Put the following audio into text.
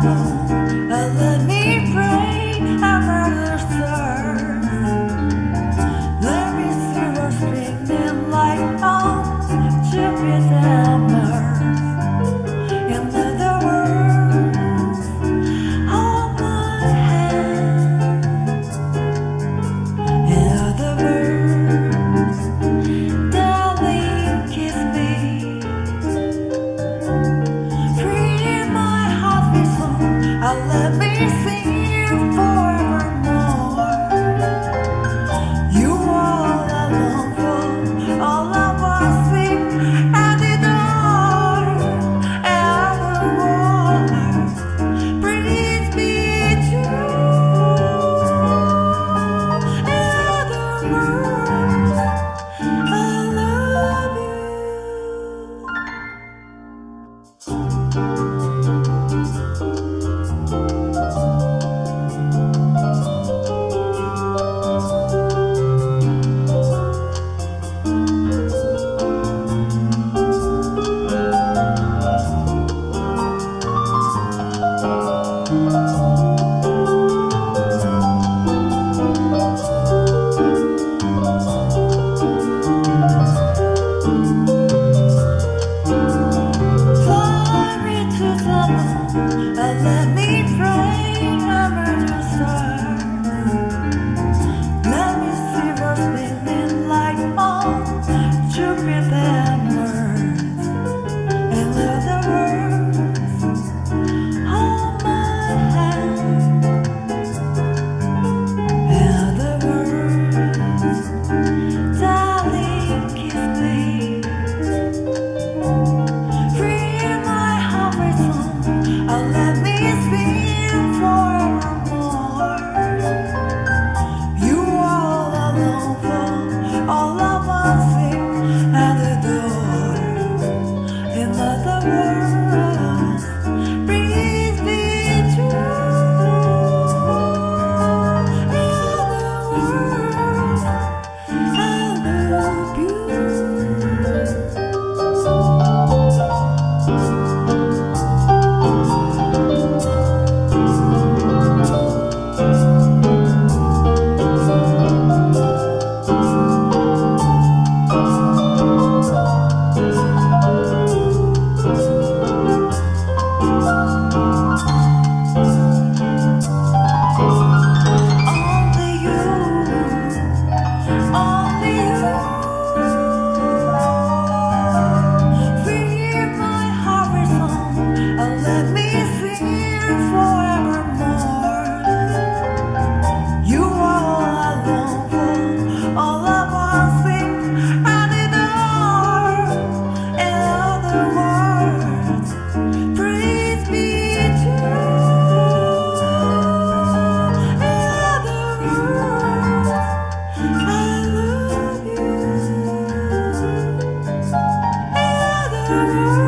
palavras. feel let me love.